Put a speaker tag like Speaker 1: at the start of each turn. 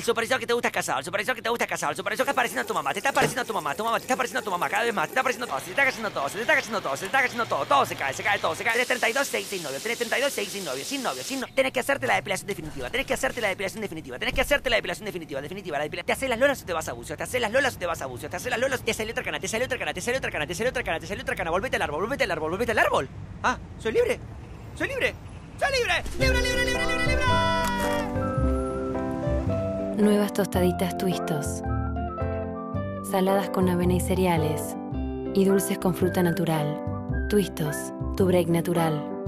Speaker 1: El supervisor que te gusta es casado, el supervisor que te gusta es casado, el supervisor que está pareciendo a tu mamá, te está pareciendo a tu mamá, tu mamá te está pareciendo a tu mamá cada vez más, te está pareciendo todo, se te está cayendo todo, se te está cayendo todo, se te está cayendo todo, todo se cae, se cae todo, se cae. Tenés 32, 6 sin novio, tenés 32, 6 sin novio, sin novio, sin novio. Tenés que hacerte la depilación definitiva, tenés que hacerte la depilación definitiva, tenés que hacerte la depilación definitiva, definitiva, la depilación. Te haces las lolas o te vas a bucio, te haces las lolas o te vas a bucio, te haces las lolas, te sale otra cana, te sale otra cana, te sale otra cana, te sale otra cana, te sale otra cana, volvete al árbol, volvete al árbol, volvete al árbol. Ah, soy libre, soy libre, soy libre, libre, libre.
Speaker 2: Nuevas tostaditas twistos. Saladas con avena y cereales. Y dulces con fruta natural. Twistos, tu break natural.